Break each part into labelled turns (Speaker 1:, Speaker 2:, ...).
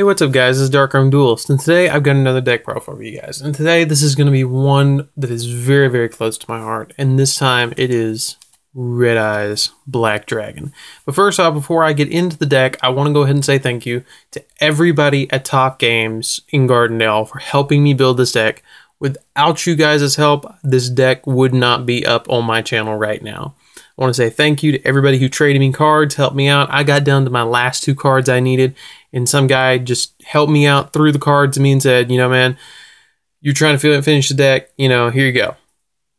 Speaker 1: Hey, what's up, guys? This is Dark Armed Duelist, and today I've got another deck profile for you guys. And today, this is going to be one that is very, very close to my heart, and this time it is Red Eyes Black Dragon. But first off, before I get into the deck, I want to go ahead and say thank you to everybody at Top Games in Gardendale for helping me build this deck. Without you guys' help, this deck would not be up on my channel right now. I want to say thank you to everybody who traded me cards, helped me out. I got down to my last two cards I needed, and some guy just helped me out threw the cards to me and said, you know, man, you're trying to finish the deck. You know, here you go.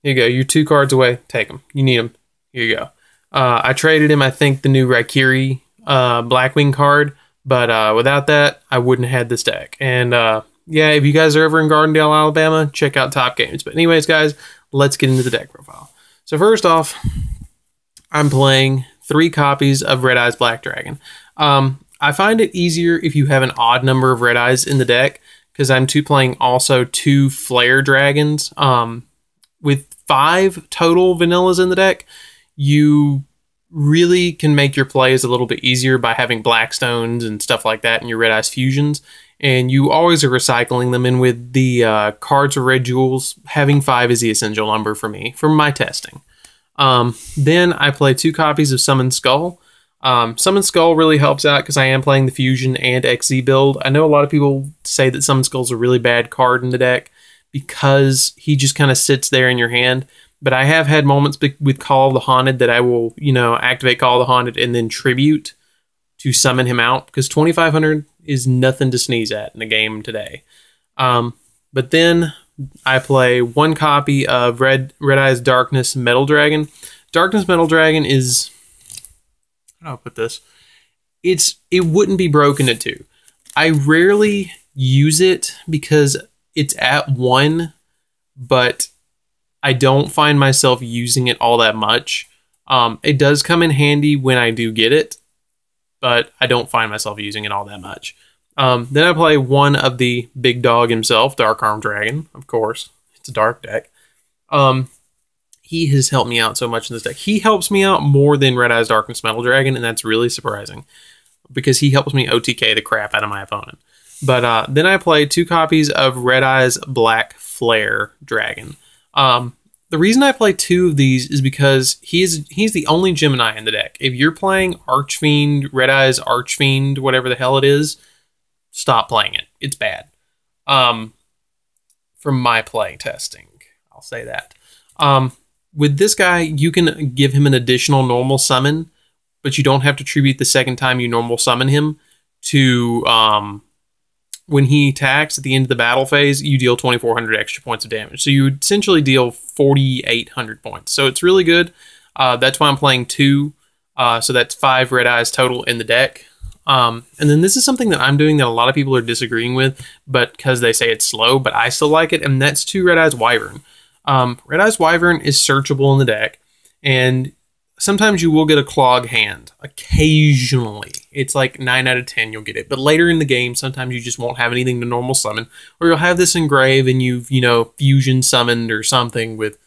Speaker 1: Here you go. You're two cards away. Take them. You need them. Here you go. Uh, I traded him, I think, the new Raikiri uh, Blackwing card, but uh, without that, I wouldn't have had this deck. And uh, yeah, if you guys are ever in Gardendale, Alabama, check out Top Games. But anyways, guys, let's get into the deck profile. So first off, I'm playing three copies of Red Eyes Black Dragon. Um, I find it easier if you have an odd number of red eyes in the deck because I'm two playing also two flare dragons. Um, with five total vanillas in the deck, you really can make your plays a little bit easier by having blackstones and stuff like that in your red eyes fusions. And you always are recycling them. And with the uh, cards of red jewels, having five is the essential number for me from my testing. Um, then I play two copies of Summon Skull. Um, Summon Skull really helps out because I am playing the Fusion and XZ build. I know a lot of people say that Summon Skull's a really bad card in the deck because he just kind of sits there in your hand. But I have had moments with Call of the Haunted that I will, you know, activate Call of the Haunted and then tribute to summon him out because 2500 is nothing to sneeze at in a game today. Um, but then I play one copy of Red Red Eyes Darkness Metal Dragon. Darkness Metal Dragon is how do I put this? It's it wouldn't be broken at two. I rarely use it because it's at one, but I don't find myself using it all that much. Um, it does come in handy when I do get it, but I don't find myself using it all that much. Um, then I play one of the big dog himself, Dark Armed Dragon, of course. It's a dark deck. Um, he has helped me out so much in this deck. He helps me out more than Red Eyes Darkness Metal Dragon, and that's really surprising because he helps me OTK the crap out of my opponent. But uh, then I play two copies of Red Eyes Black Flare Dragon. Um, the reason I play two of these is because he's he's the only Gemini in the deck. If you're playing Archfiend, Red Eyes Archfiend, whatever the hell it is, stop playing it. It's bad. Um, from my play testing, I'll say that. Um, with this guy, you can give him an additional normal summon, but you don't have to tribute the second time you normal summon him to um, when he attacks at the end of the battle phase, you deal 2400 extra points of damage. So you essentially deal 4800 points. So it's really good. Uh, that's why I'm playing two. Uh, so that's five red eyes total in the deck. Um, and then this is something that I'm doing that a lot of people are disagreeing with, but because they say it's slow, but I still like it, and that's two red eyes wyvern. Um, Red Eyes Wyvern is searchable in the deck, and sometimes you will get a clog hand. Occasionally, it's like nine out of ten you'll get it. But later in the game, sometimes you just won't have anything to normal summon, or you'll have this engrave and you've you know fusion summoned or something with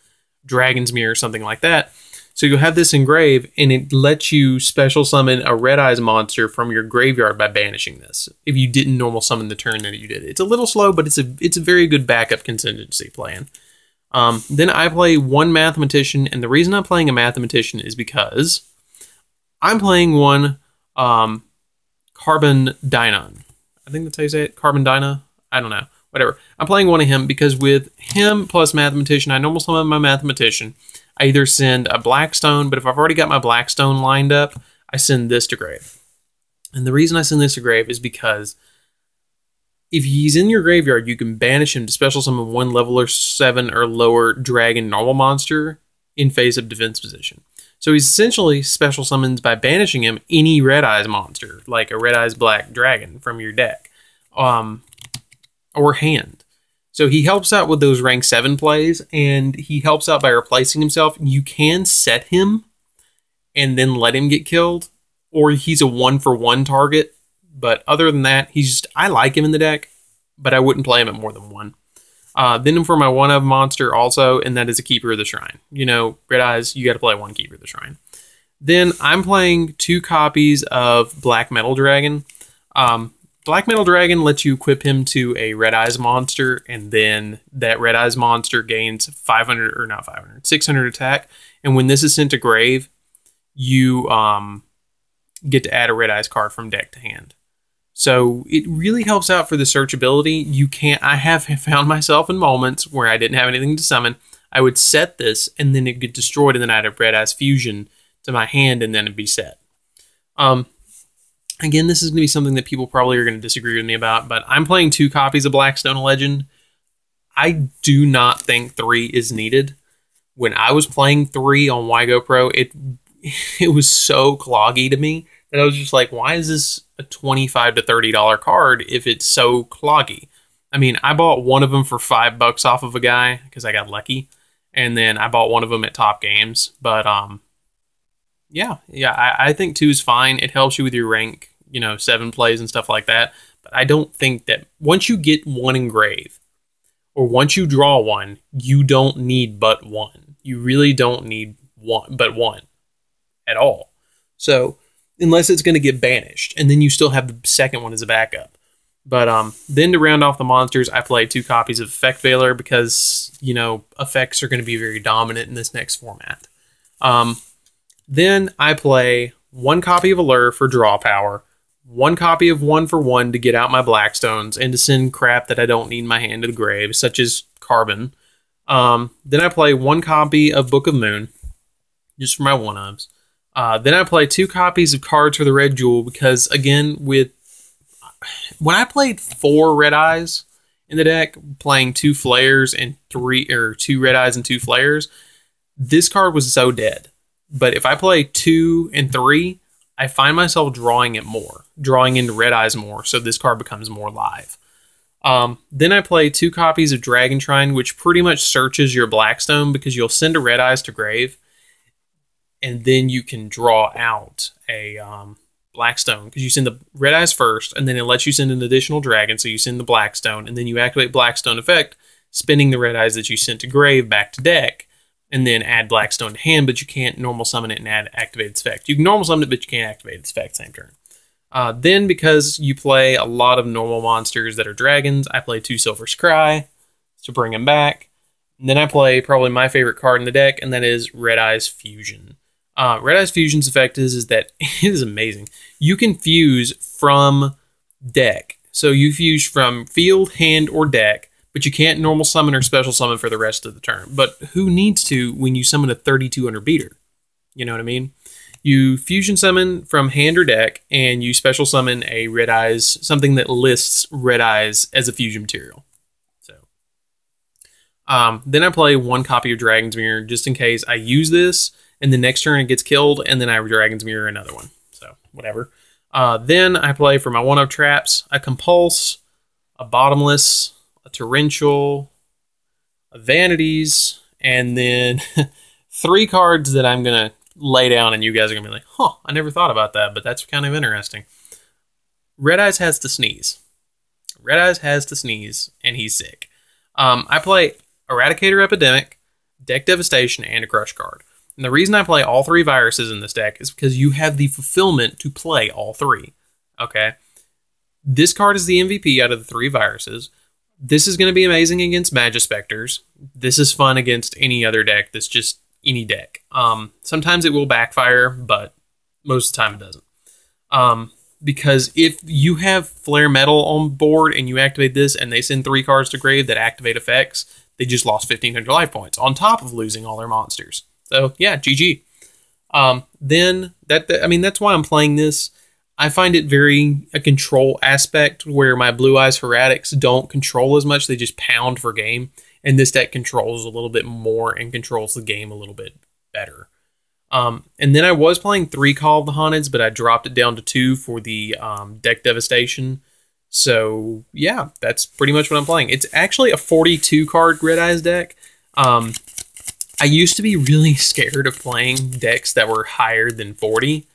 Speaker 1: Dragon's Mirror or something like that. So you'll have this engrave, and it lets you special summon a Red Eyes monster from your graveyard by banishing this. If you didn't normal summon the turn that you did, it's a little slow, but it's a it's a very good backup contingency plan. Um, then I play one mathematician, and the reason I'm playing a mathematician is because I'm playing one um, Carbon Dynon. I think that's how you say it. Carbon Dyna. I don't know. Whatever. I'm playing one of him because with him plus mathematician, I normal summon my mathematician. I either send a Blackstone, but if I've already got my Blackstone lined up, I send this to grave. And the reason I send this to grave is because if he's in your graveyard, you can banish him to special summon one level or seven or lower dragon normal monster in face of defense position. So he's essentially special summons by banishing him any red eyes monster, like a red eyes black dragon from your deck, um, or hand. So he helps out with those rank seven plays, and he helps out by replacing himself. You can set him and then let him get killed, or he's a one for one target but other than that, he's just I like him in the deck, but I wouldn't play him at more than one. Uh, then for my one of monster also, and that is a keeper of the shrine. You know, red eyes, you got to play one keeper of the shrine. Then I'm playing two copies of Black Metal Dragon. Um, Black Metal Dragon lets you equip him to a Red Eyes monster, and then that Red Eyes monster gains 500 or not 500, 600 attack. And when this is sent to grave, you um, get to add a Red Eyes card from deck to hand. So it really helps out for the searchability. You can't. I have found myself in moments where I didn't have anything to summon. I would set this, and then it get destroyed, and then I'd have Red Eyes Fusion to my hand, and then it'd be set. Um, again, this is going to be something that people probably are going to disagree with me about, but I'm playing two copies of Blackstone Legend. I do not think three is needed. When I was playing three on YGOPro, it it was so cloggy to me that I was just like, why is this a twenty-five to thirty dollar card if it's so cloggy? I mean, I bought one of them for five bucks off of a guy because I got lucky, and then I bought one of them at Top Games. But um, yeah, yeah, I, I think two is fine. It helps you with your rank, you know, seven plays and stuff like that. But I don't think that once you get one engrave, or once you draw one, you don't need but one. You really don't need one, but one at all. So unless it's going to get banished, and then you still have the second one as a backup. But um, then to round off the monsters, I play two copies of Effect Veiler because you know effects are going to be very dominant in this next format. Um, then I play one copy of Allure for draw power, one copy of One for One to get out my Blackstones and to send crap that I don't need my hand to the grave, such as Carbon. Um, then I play one copy of Book of Moon, just for my one ofs. Uh, then I play two copies of Cards for the Red Jewel because, again, with when I played four Red Eyes in the deck, playing two Flares and three or two Red Eyes and two Flares, this card was so dead. But if I play two and three, I find myself drawing it more, drawing into red eyes more, so this card becomes more live. Um, then I play two copies of Dragon Shrine, which pretty much searches your Blackstone because you'll send a red eyes to grave, and then you can draw out a um, Blackstone because you send the red eyes first, and then it lets you send an additional dragon, so you send the Blackstone, and then you activate Blackstone effect, spinning the red eyes that you sent to grave back to deck and then add Blackstone to hand, but you can't normal summon it and add activate its effect. You can normal summon it, but you can't activate its effect same turn. Uh, then, because you play a lot of normal monsters that are dragons, I play two Silver's Cry to bring them back. And then I play probably my favorite card in the deck, and that is Red Eyes Fusion. Uh, Red Eyes Fusion's effect is, is that it is amazing. You can fuse from deck. So you fuse from field, hand, or deck but you can't normal summon or special summon for the rest of the turn. But who needs to when you summon a 3200 beater? You know what I mean? You fusion summon from hand or deck, and you special summon a Red Eyes, something that lists Red Eyes as a fusion material. So, um, then I play one copy of Dragon's Mirror just in case I use this, and the next turn it gets killed, and then I Dragon's Mirror another one. So, whatever. Uh, then I play for my one of traps a Compulse, a Bottomless, torrential, vanities, and then three cards that I'm gonna lay down, and you guys are gonna be like, "Huh, I never thought about that," but that's kind of interesting. Red Eyes has to sneeze. Red Eyes has to sneeze, and he's sick. Um, I play Eradicator Epidemic, Deck Devastation, and a Crush card. And the reason I play all three viruses in this deck is because you have the fulfillment to play all three. Okay? This card is the MVP out of the three viruses this is going to be amazing against Majespecters. This is fun against any other deck that's just any deck. Um, sometimes it will backfire, but most of the time it doesn't. Um, because if you have Flare Metal on board and you activate this and they send three cards to grave that activate effects, they just lost 1500 life points on top of losing all their monsters. So, yeah, GG. Um, then, that, I mean, that's why I'm playing this. I find it very a control aspect where my Blue Eyes Heretics don't control as much; they just pound for game. And this deck controls a little bit more and controls the game a little bit better. Um, and then I was playing three Call of the Haunteds, but I dropped it down to two for the um, deck devastation. So yeah, that's pretty much what I'm playing. It's actually a 42 card Red Eyes deck. Um, I used to be really scared of playing decks that were higher than 40,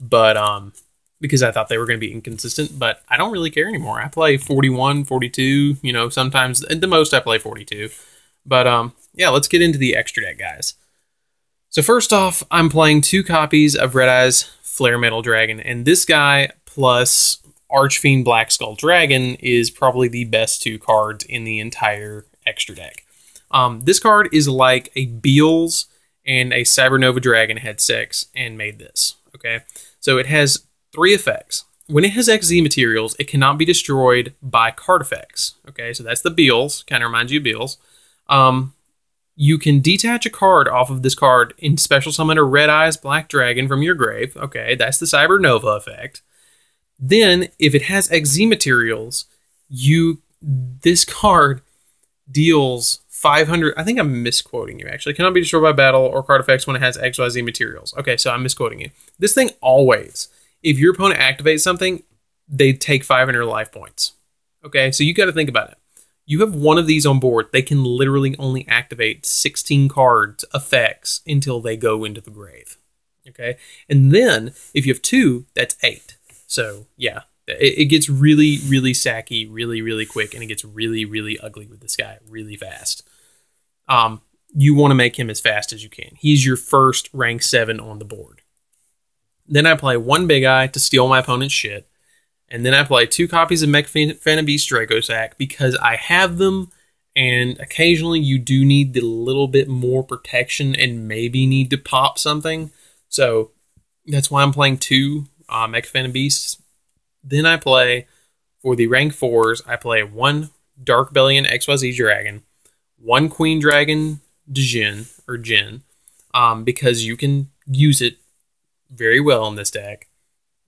Speaker 1: but um, because I thought they were going to be inconsistent, but I don't really care anymore. I play 41, 42, you know, sometimes the most I play 42. But um yeah, let's get into the extra deck guys. So first off, I'm playing two copies of Red Eyes Flare Metal Dragon and this guy plus Archfiend Black Skull Dragon is probably the best two cards in the entire extra deck. Um, this card is like a Beelze and a Cybernova Dragon had sex and made this. Okay, so it has three effects. When it has XZ materials, it cannot be destroyed by card effects. Okay, so that's the Beelze. Kind of reminds you of Beelze. Um, you can detach a card off of this card in special summon a Red Eyes Black Dragon from your grave. Okay, that's the Cybernova effect. Then, if it has XZ materials, you this card deals 500. I think I'm misquoting you actually. Cannot be destroyed by battle or card effects when it has XYZ materials. Okay, so I'm misquoting you. This thing always, if your opponent activates something, they take 500 life points. Okay, so you got to think about it. You have one of these on board, they can literally only activate 16 cards effects until they go into the grave. Okay, and then if you have two, that's eight. So yeah, it, it gets really, really sacky, really, really quick, and it gets really, really ugly with this guy really fast. Um, you want to make him as fast as you can. He's your first rank seven on the board. Then I play one big eye to steal my opponent's shit. And then I play two copies of Mech Phantom Beast Dracossack because I have them, and occasionally you do need the little bit more protection and maybe need to pop something. So that's why I'm playing two uh, Mech Phantom Beasts then I play for the rank fours. I play one Dark Bellion XYZ Dragon, one Queen Dragon Djinn or Jin, um, because you can use it very well on this deck.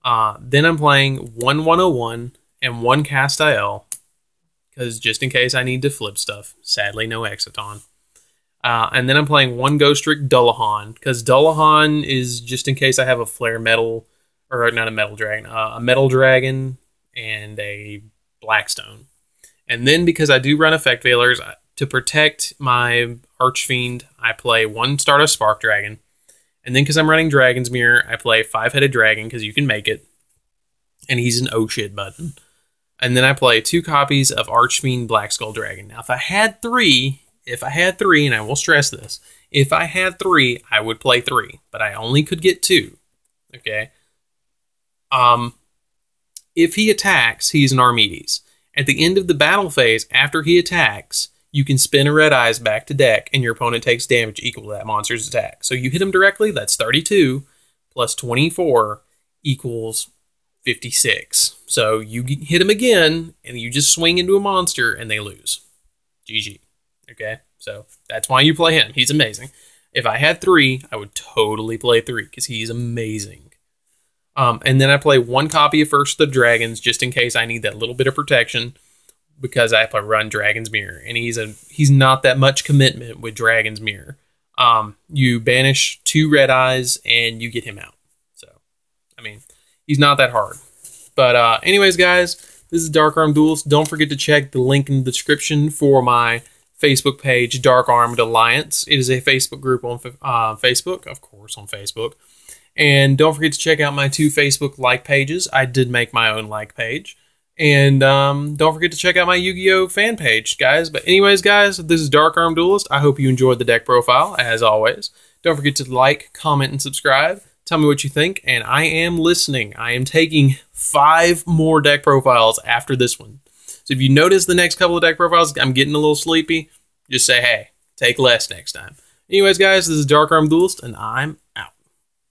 Speaker 1: Uh, then I'm playing one 101 and one Castel, because just in case I need to flip stuff. Sadly, no Exciton. Uh, and then I'm playing one Ghost Trick Dullahan, because Dullahan is just in case I have a Flare Metal or not a metal dragon, uh, a metal dragon and a blackstone. And then because I do run effect veilers to protect my archfiend, I play one Stardust Spark Dragon. And then because I'm running Dragon's Mirror, I play Five Headed Dragon because you can make it. And he's an oh shit button. And then I play two copies of Archfiend Black Skull Dragon. Now, if I had three, if I had three, and I will stress this, if I had three, I would play three, but I only could get two. Okay. Um, if he attacks, he's an Archimedes. At the end of the battle phase, after he attacks, you can spin a red eyes back to deck, and your opponent takes damage equal to that monster's attack. So you hit him directly, that's 32, plus 24 equals 56. So you hit him again, and you just swing into a monster, and they lose. GG. Okay? So that's why you play him. He's amazing. If I had three, I would totally play three because he's amazing. Um, and then I play one copy of First the Dragons just in case I need that little bit of protection because I have to run Dragon's Mirror, and he's a he's not that much commitment with Dragon's Mirror. Um, you banish two red eyes and you get him out. So, I mean, he's not that hard. But uh, anyways, guys, this is Dark Arm Duels. Don't forget to check the link in the description for my Facebook page, Dark Armed Alliance. It is a Facebook group on uh, Facebook, of course, on Facebook. And don't forget to check out my two Facebook like pages. I did make my own like page. And um, don't forget to check out my Yu Gi Oh! fan page, guys. But, anyways, guys, this is Dark Armed Duelist. I hope you enjoyed the deck profile, as always. Don't forget to like, comment, and subscribe. Tell me what you think. And I am listening. I am taking five more deck profiles after this one. So, if you notice the next couple of deck profiles, I'm getting a little sleepy, just say, hey, take less next time. Anyways, guys, this is Dark Armed Duelist, and I'm out.